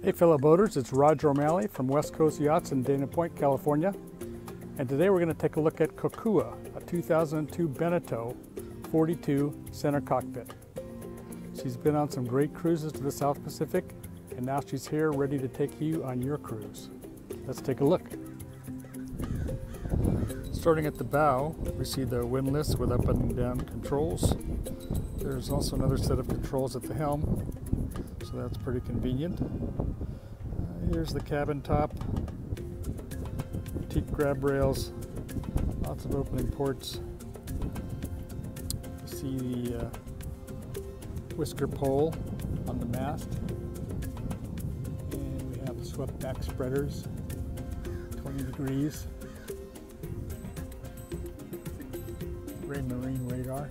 Hey fellow boaters, it's Roger O'Malley from West Coast Yachts in Dana Point, California. And today we're going to take a look at Kokua, a 2002 Beneteau 42 center cockpit. She's been on some great cruises to the South Pacific and now she's here ready to take you on your cruise. Let's take a look. Starting at the bow, we see the windlass with up and down controls. There's also another set of controls at the helm, so that's pretty convenient. Uh, here's the cabin top, teak grab rails, lots of opening ports. You see the uh, whisker pole on the mast, and we have swept back spreaders, 20 degrees. Raymarine radar.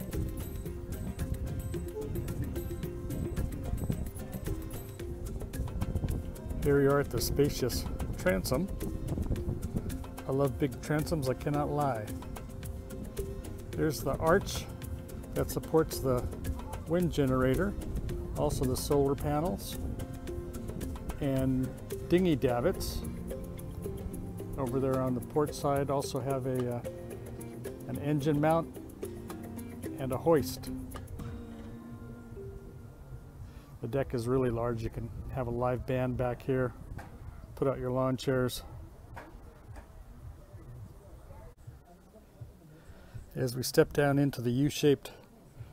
Here we are at the spacious transom. I love big transoms, I cannot lie. There's the arch that supports the wind generator, also the solar panels, and dinghy davits. Over there on the port side also have a uh, an engine mount and a hoist. The deck is really large. You can have a live band back here, put out your lawn chairs. As we step down into the U-shaped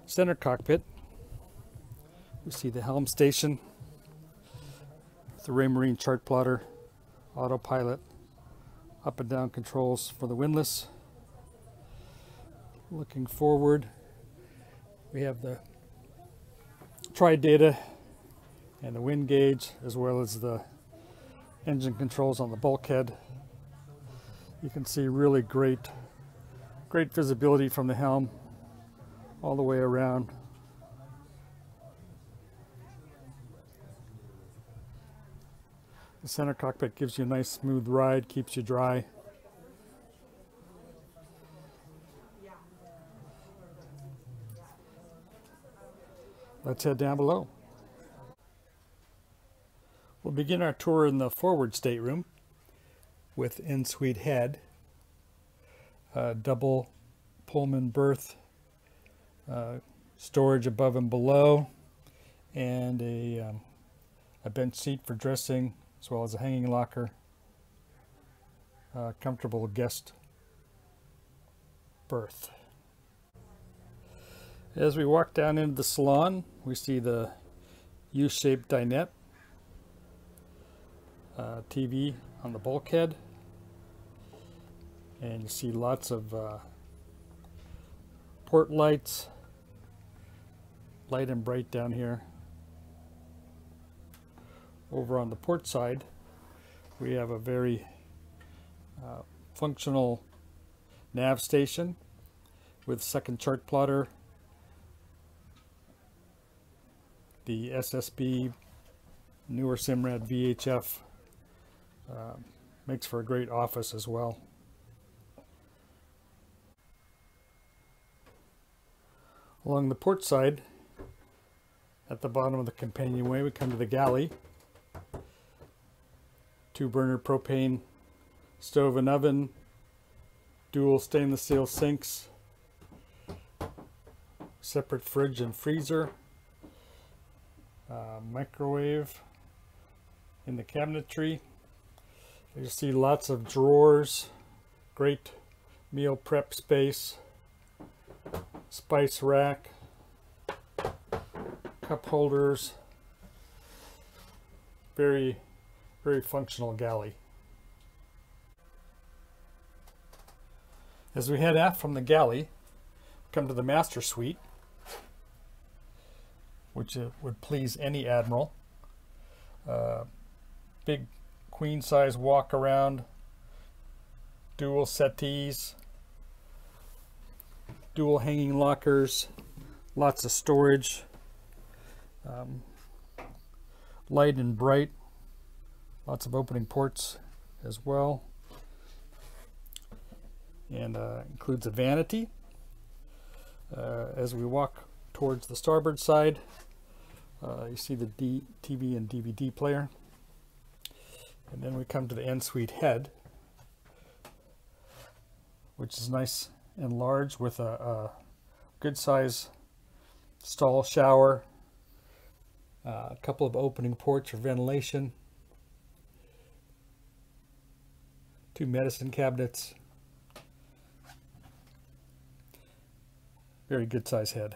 center cockpit, we see the helm station, the Raymarine chart plotter, autopilot, up and down controls for the windlass. Looking forward, we have the tri-data and the wind gauge as well as the engine controls on the bulkhead. You can see really great great visibility from the helm all the way around. The center cockpit gives you a nice smooth ride, keeps you dry. Let's head down below. We'll begin our tour in the forward stateroom with in-suite head, double Pullman berth, uh, storage above and below, and a, um, a bench seat for dressing, as well as a hanging locker, uh, comfortable guest berth. As we walk down into the salon, we see the U-shaped dinette, uh, TV on the bulkhead, and you see lots of uh, port lights, light and bright down here. Over on the port side, we have a very uh, functional nav station with second chart plotter the SSB newer Simrad VHF uh, makes for a great office as well. Along the port side, at the bottom of the companionway, we come to the galley. Two burner propane stove and oven, dual stainless steel sinks, separate fridge and freezer, uh, microwave in the cabinetry. You see lots of drawers, great meal prep space, spice rack, cup holders, very, very functional galley. As we head aft from the galley, come to the master suite which uh, would please any admiral. Uh, big queen size walk around, dual settees, dual hanging lockers, lots of storage, um, light and bright, lots of opening ports as well, and uh, includes a vanity. Uh, as we walk towards the starboard side, uh, you see the D TV and DVD player. Then we come to the ensuite head, which is nice and large with a, a good size stall shower, uh, a couple of opening ports for ventilation, two medicine cabinets. Very good size head.